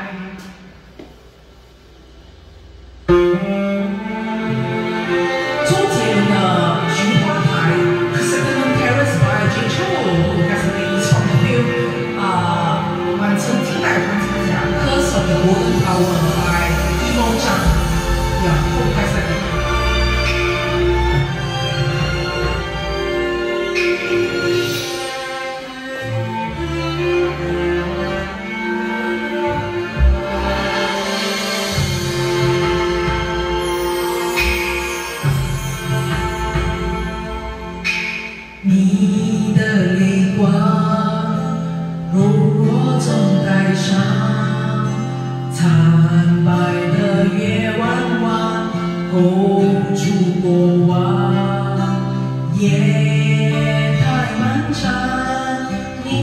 Bye.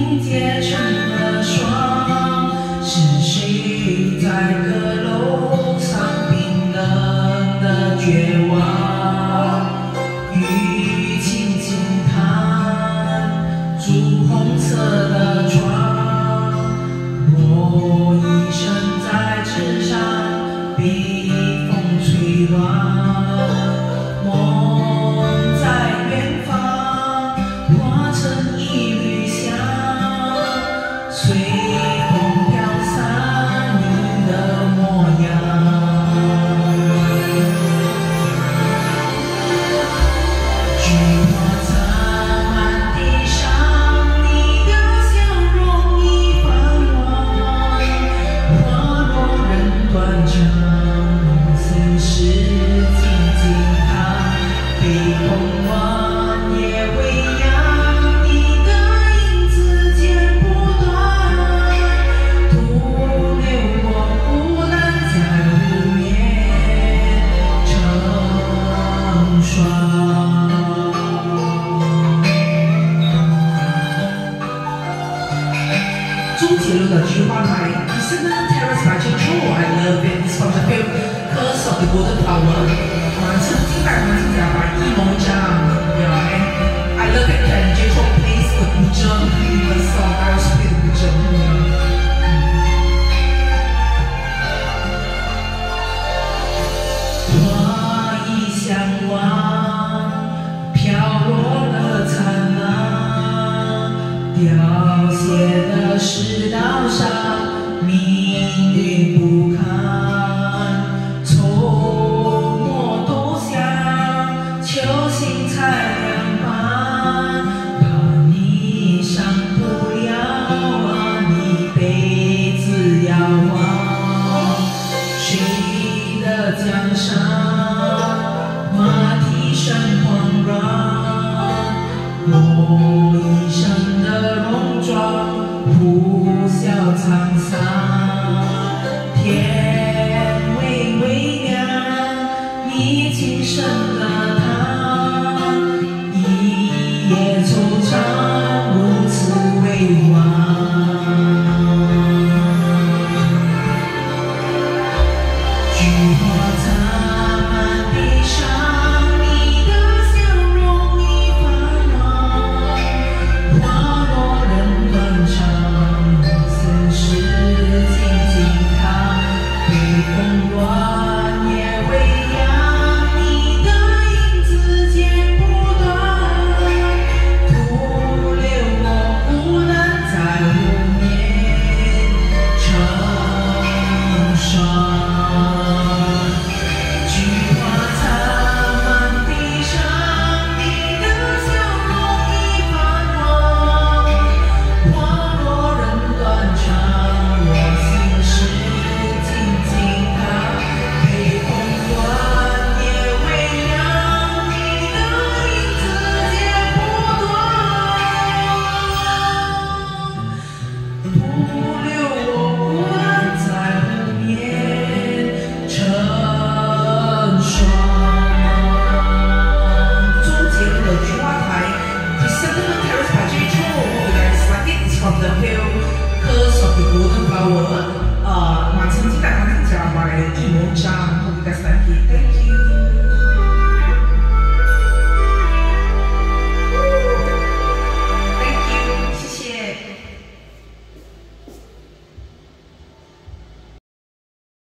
Indie. Zhu the terrace by Jin I love it, it's from the film Curse of the Golden Power. 要写的是刀伤，命运不堪，错莫多想，求心才两旁。怕你伤不了，我一辈子仰望谁的江山？马蹄声狂乱。我。Krishna.